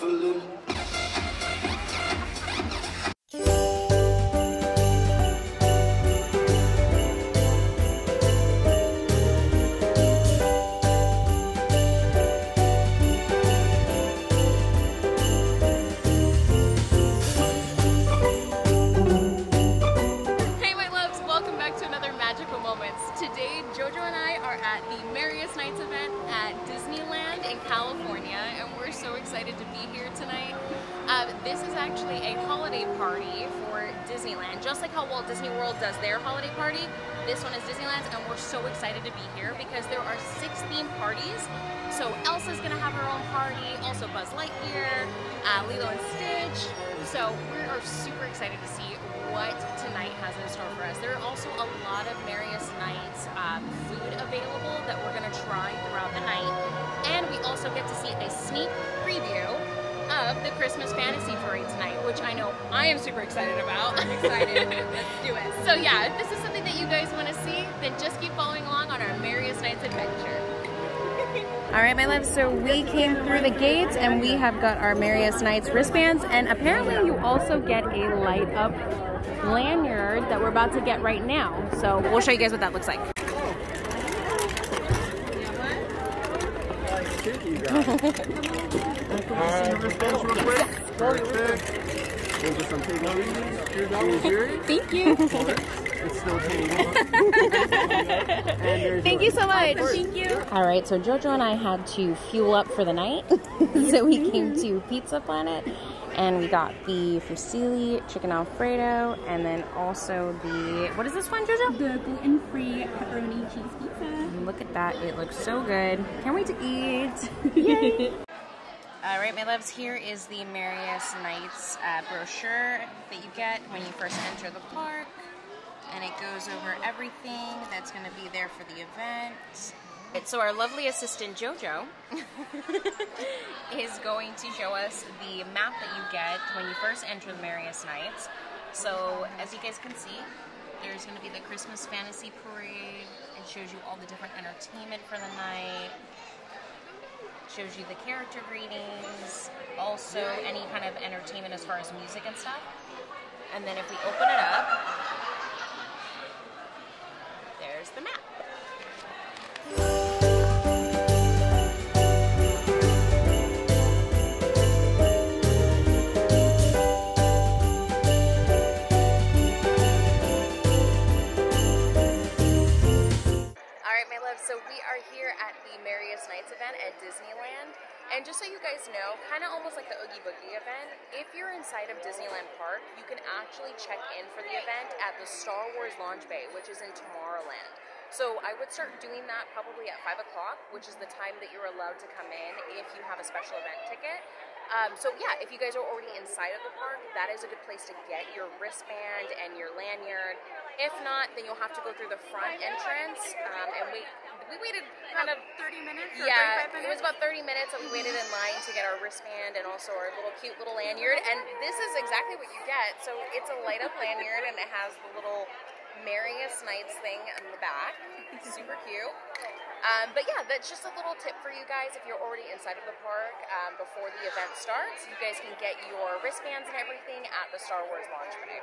buffalo. Party, also Buzz Lightyear, uh, Lilo and Stitch. So we are super excited to see what tonight has in store for us. There are also a lot of Merriest Nites um, food available that we're gonna try throughout the night. And we also get to see a sneak preview of the Christmas Fantasy Parade tonight, which I know I am super excited about. I'm excited. Let's do it. So yeah, if this is something that you guys want to see, then just keep following along on our Merriest Nites adventure. All right, my love. So we came through the gates and we have got our Merriest Nites wristbands, and apparently you also get a light up lanyard that we're about to get right now. So we'll show you guys what that looks like. Thank you. Thank you so much. Thank you. All right, so Jojo and I had to fuel up for the night, so we came to Pizza Planet, and we got the fusilli chicken alfredo, and then also the what is this one, Jojo? the gluten-free pepperoni cheese pizza. Look at that, it looks so good. Can't wait to eat. Yay! All right, my loves, here is the Merriest Nites uh, brochure that you get when you first enter the park. And it goes over everything that's going to be there for the event. So our lovely assistant JoJo is going to show us the map that you get when you first enter the Merriest Nites. So as you guys can see, there's going to be the Christmas Fantasy Parade. It shows you all the different entertainment for the night shows you the character greetings, also any kind of entertainment as far as music and stuff. And then if we open it up, the map. All right, my love. So we are here at the Merriest Nites event at Disneyland. And just so you guys know, kind of almost like the Oogie Boogie event, if you're inside of Disneyland Park, you can actually check in for the event at the Star Wars Launch Bay, which is in Tomorrowland. So I would start doing that probably at 5 o'clock, which is the time that you're allowed to come in if you have a special event ticket. Um, so yeah, if you guys are already inside of the park, that is a good place to get your wristband and your lanyard. If not, then you'll have to go through the front entrance um, and wait. We waited kind of 30 minutes yeah, it was about 30 minutes that we waited in line to get our wristband and also our little cute little lanyard. And this is exactly what you get. So it's a light up lanyard and it has the little Merriest Nites thing on the back. It's Super cute. Um, but yeah, that's just a little tip for you guys if you're already inside of the park um, before the event starts. You guys can get your wristbands and everything at the Star Wars launch bay.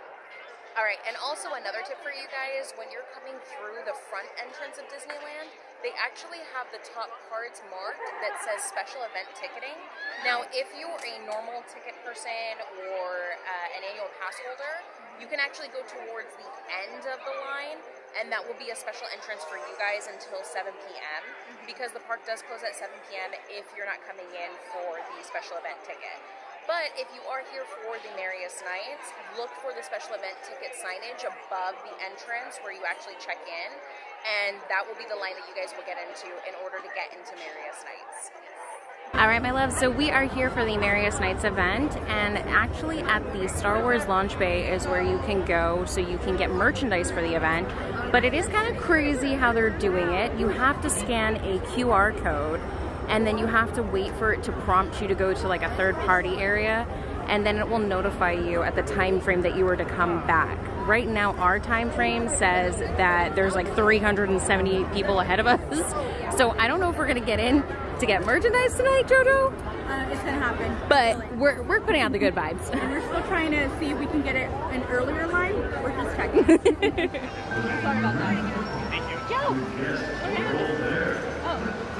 All right, and also another tip for you guys when you're coming through the front entrance of Disneyland, they actually have the top cards marked that says special event ticketing. Now, if you're a normal ticket person or uh, an annual pass holder, you can actually go towards the end of the line, and that will be a special entrance for you guys until 7 p.m. because the park does close at 7 p.m. if you're not coming in for the special event ticket. But if you are here for the Merriest Nites, look for the special event ticket signage above the entrance where you actually check in, and that will be the line that you guys will get into in order to get into Merriest Nites. All right, my love. So we are here for the Merriest Nites event, and actually at the Star Wars launch bay is where you can go so you can get merchandise for the event. But it is kind of crazy how they're doing it. You have to scan a QR code, and then you have to wait for it to prompt you to go to like a third party area and then it will notify you at the time frame that you were to come back. Right now our time frame says that there's like 378 people ahead of us. So I don't know if we're going to get in to get merchandise tonight, Jojo. Uh, it's going to happen. But really. we're, we're putting out the good vibes. And we're still trying to see if we can get it an earlier line. We're just checking. Sorry about that. Thank you. Joe.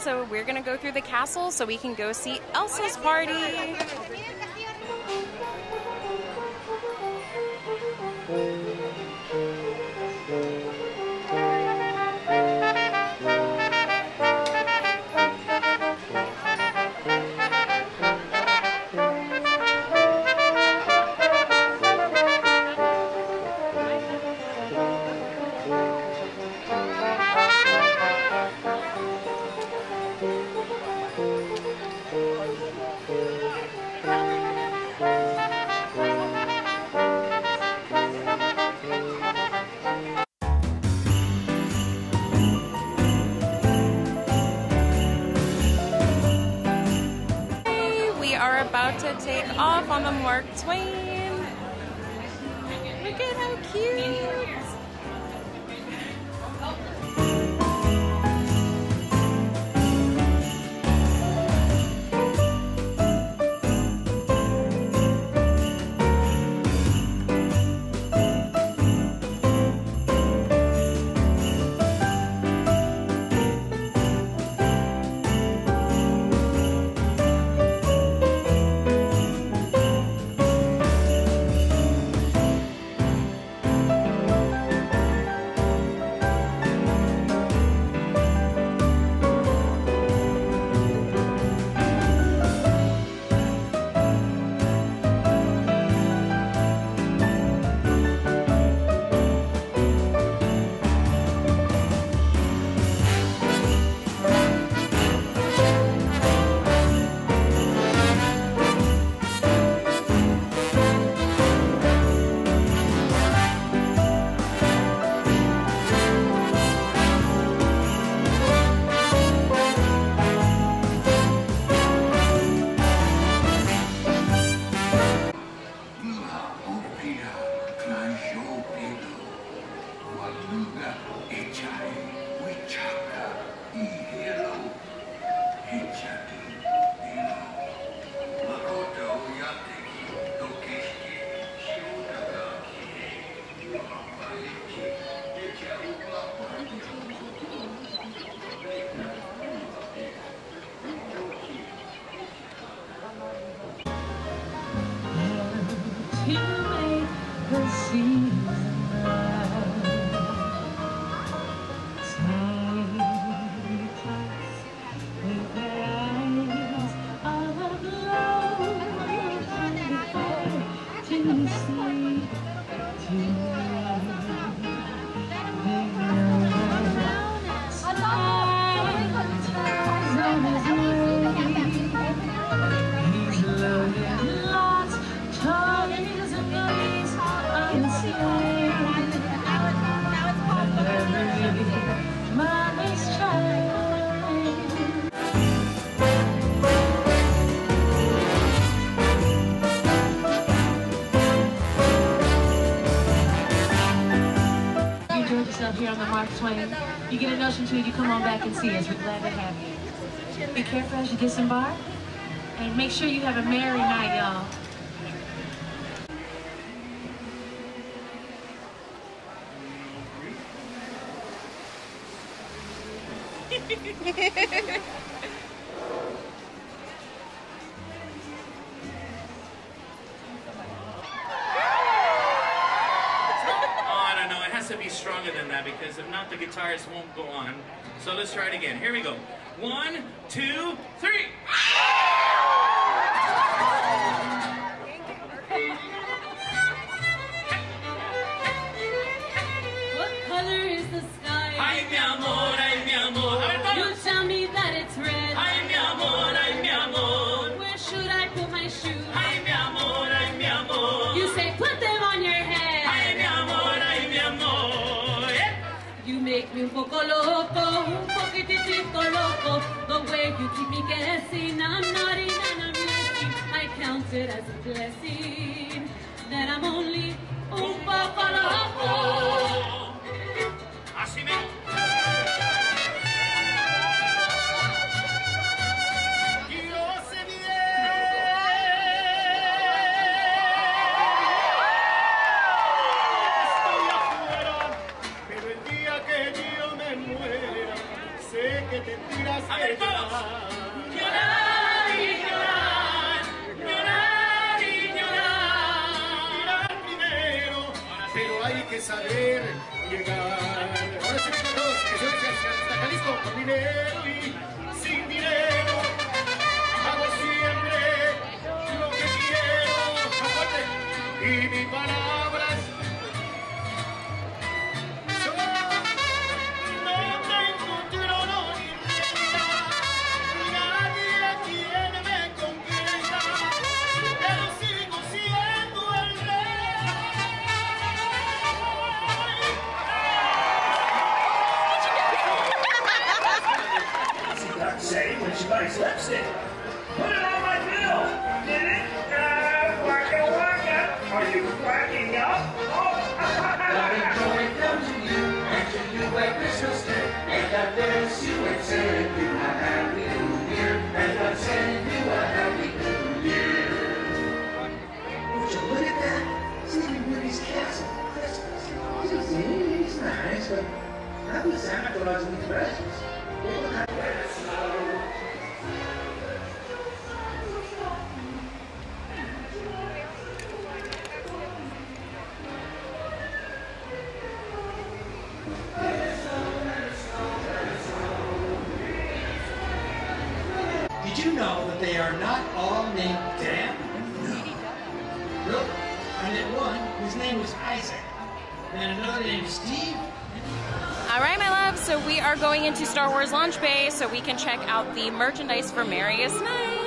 so we're gonna go through the castle so we can go see Elsa's party. much until you come on back and see us. We're glad to have you. Be careful as you disembark. And make sure you have a merry night, y'all. to be stronger than that because if not, the guitars won't go on. So let's try it again. Here we go. One, two, three. You keep me guessing, I'm not even a blessing. I count it as a blessing that I'm only un poco going into Star Wars Launch Bay so we can check out the merchandise for Merriest Nites.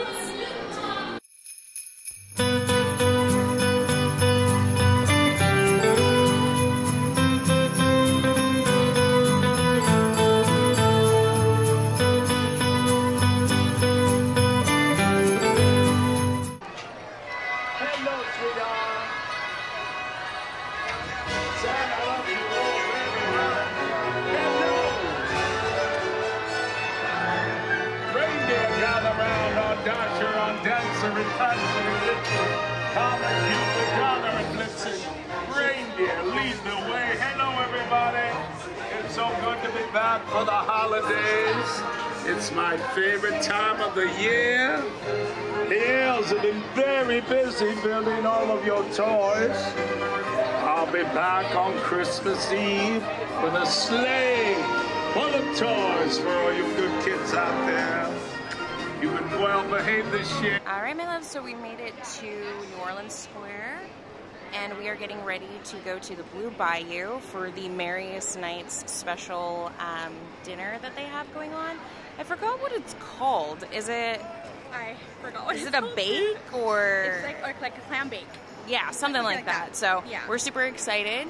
So good to be back for the holidays. It's my favorite time of the year. The elves have been very busy building all of your toys. I'll be back on Christmas Eve with a sleigh full of toys for all you good kids out there. You've been well behaved this year. All right, my love. So we made it to New Orleans Square, and we are getting ready to go to the Blue Bayou for the Merriest Nites special um, dinner that they have going on. I forgot what it's called. Is it? I forgot what Is it a called. bake or? It's like or like a clam bake. Yeah, something like, like that. that. So Yeah. we're super excited,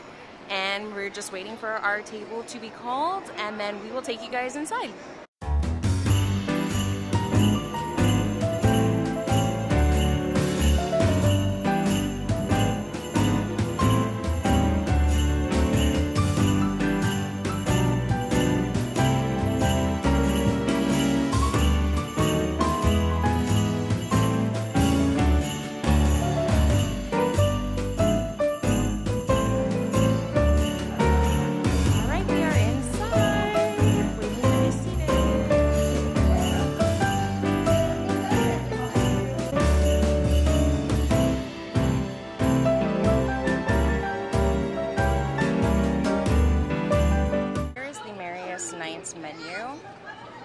and we're just waiting for our table to be called, and then we will take you guys inside.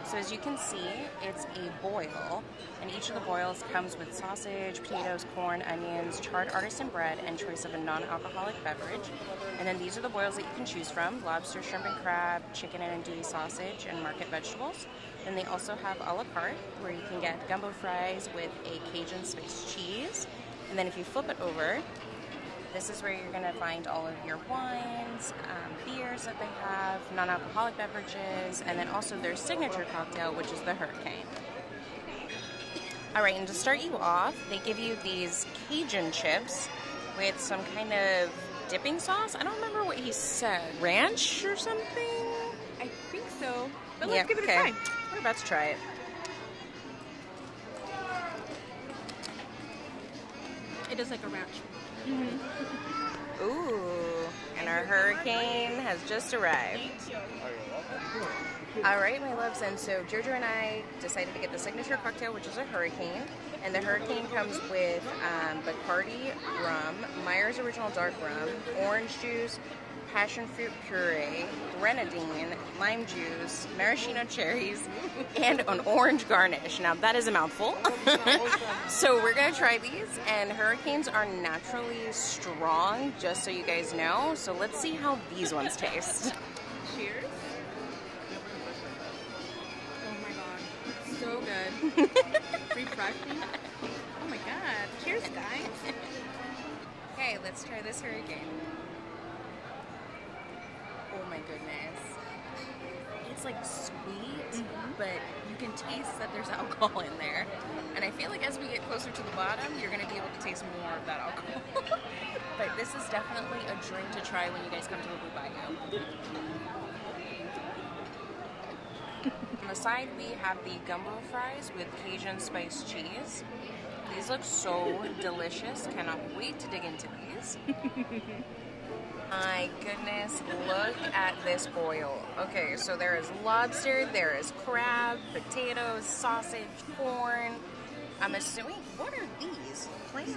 So as you can see, it's a boil, and each of the boils comes with sausage, potatoes, corn, onions, charred artisan bread, and choice of a non-alcoholic beverage. And then these are the boils that you can choose from: lobster, shrimp and crab, chicken and andouille sausage, and market vegetables. Then they also have a la carte, where you can get gumbo fries with a Cajun spiced cheese. And then if you flip it over, this is where you're gonna find all of your wines, um, beers that they have, non-alcoholic beverages, and then also their signature cocktail, which is the Hurricane. All right, and to start you off, they give you these Cajun chips with some kind of dipping sauce. I don't remember what he said. Ranch or something? I think so. But let's give it okay. a try. We're about to try it. It is like a ranch. Ooh, and our hurricane has just arrived. All right, my loves, and so Jojo and I decided to get the signature cocktail, which is a hurricane, and the hurricane comes with um, Bacardi rum, Myers Original Dark Rum, orange juice, passion fruit puree, grenadine, lime juice, maraschino cherries, and an orange garnish. Now that is a mouthful. so we're gonna try these, and hurricanes are naturally strong, just so you guys know. So let's see how these ones taste. Cheers. Oh my god. So good. Refreshing. Oh my god. Cheers, guys. Okay, let's try this hurricane. Oh my goodness. It's like sweet, mm-hmm. but you can taste that there's alcohol in there. And I feel like as we get closer to the bottom, you're gonna be able to taste more of that alcohol. but this is definitely a drink to try when you guys come to the Blue Bayou. On the side, we have the gumbo fries with Cajun spice cheese. These look so delicious. Cannot wait to dig into these. My goodness, look at this boil. Okay, so there is lobster, there is crab, potatoes, sausage, corn. I'm assuming, what are these? Clams.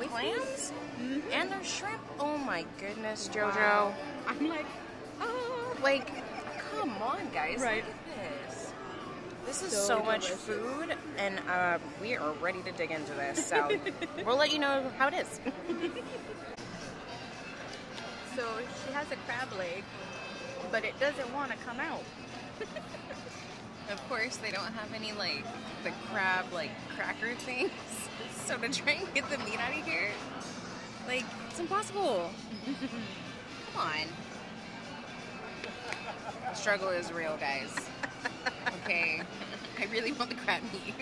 Clams? And there's shrimp. Oh my goodness, JoJo. Wow. I'm like, oh. Like, come on, guys. Right. Look at this. This is So so, much food, and uh, we are ready to dig into this. So we'll let you know how it is. So she has a crab leg, but it doesn't want to come out. Of course, they don't have any like the crab like cracker things. So to try and get the meat out of here, like it's impossible. Come on. The struggle is real, guys. Okay, I really want the crab meat.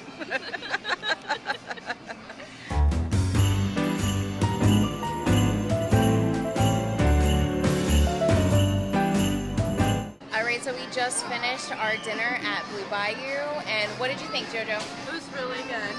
Right, so we just finished our dinner at Blue Bayou, and what did you think, JoJo? It was really good.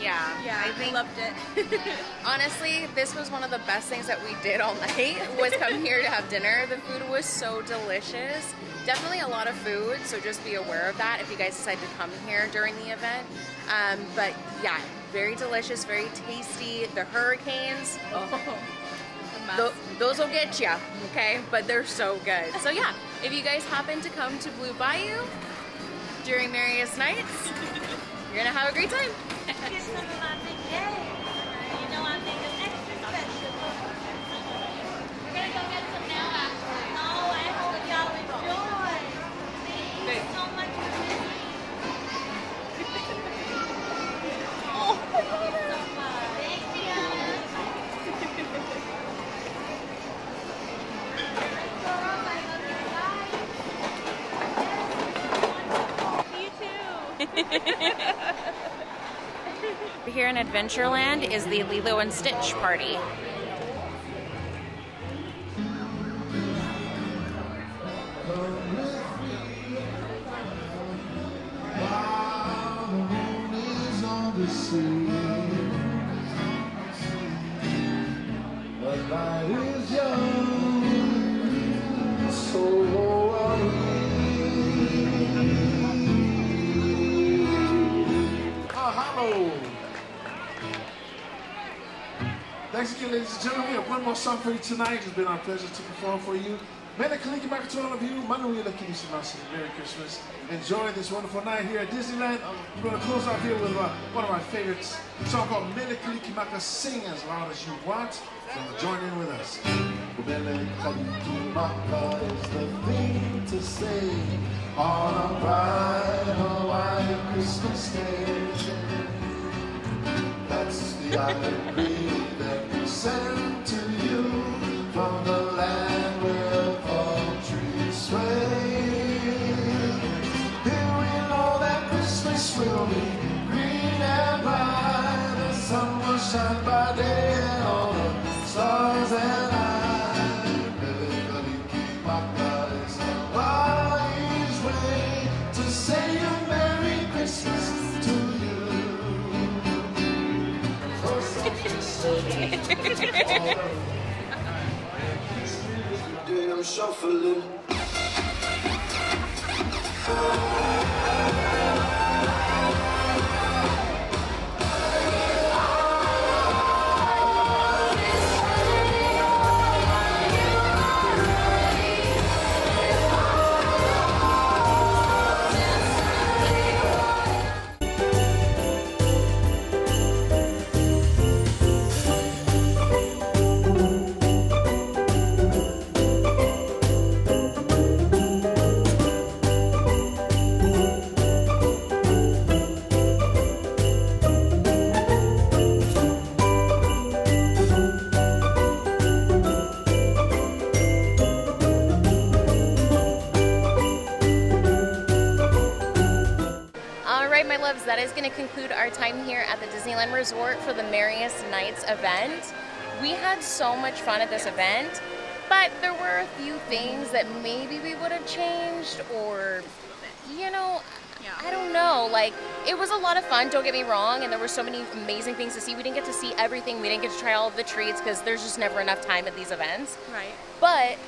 Yeah, Yeah, I think loved it. honestly, this was one of the best things that we did all night was come here to have dinner. The food was so delicious. Definitely a lot of food, so just be aware of that if you guys decide to come here during the event. Um, but yeah, very delicious, very tasty. The hurricanes, Th- those will get you, okay? But they're so good. So yeah, if you guys happen to come to Blue Bayou during Merriest Nites, you're gonna have a great time. Here in Adventureland is the Lilo and Stitch party. Thanks again, ladies and gentlemen. We have one more song for you tonight. It's been our pleasure to perform for you. Kaliki back to all of you. Merry Christmas. Enjoy this wonderful night here at Disneyland. We're going to close out here with uh, one of my favorites. A song called Mele Kalikimaka. Sing as loud as you want. So join in with us. Mele Kalikimaka is the thing to say on a bright Hawaiian Christmas day. That's the island that we send to sunshine by day and all the stars and I. Everybody keep my body somebody's way to say a Merry Christmas to you. For such a sudden, doing I'm shuffling. Going to conclude our time here at the Disneyland Resort for the Merriest Nites event. We had so much fun at this event, but there were a few things that maybe we would have changed or, you know, I don't know. Like, it was a lot of fun, don't get me wrong, and there were so many amazing things to see. We didn't get to see everything, we didn't get to try all of the treats because there's just never enough time at these events. Right. But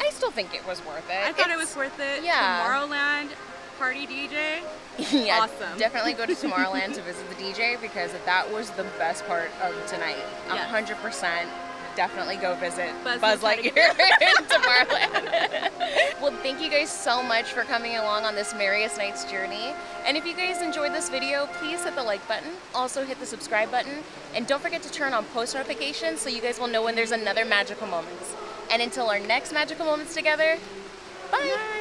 I still think it was worth it. I thought it was worth it. yeah. Tomorrowland, party DJ. yeah, Awesome. definitely go to Tomorrowland to visit the DJ because that was the best part of tonight. Yes. hundred percent. Definitely go visit Buzz Buzz, Lightyear. Lightyear in Tomorrowland. well, thank you guys so much for coming along on this Merriest Nites journey. And if you guys enjoyed this video, please hit the like button. Also hit the subscribe button. And don't forget to turn on post notifications so you guys will know when there's another magical moments. And until our next magical moments together, bye.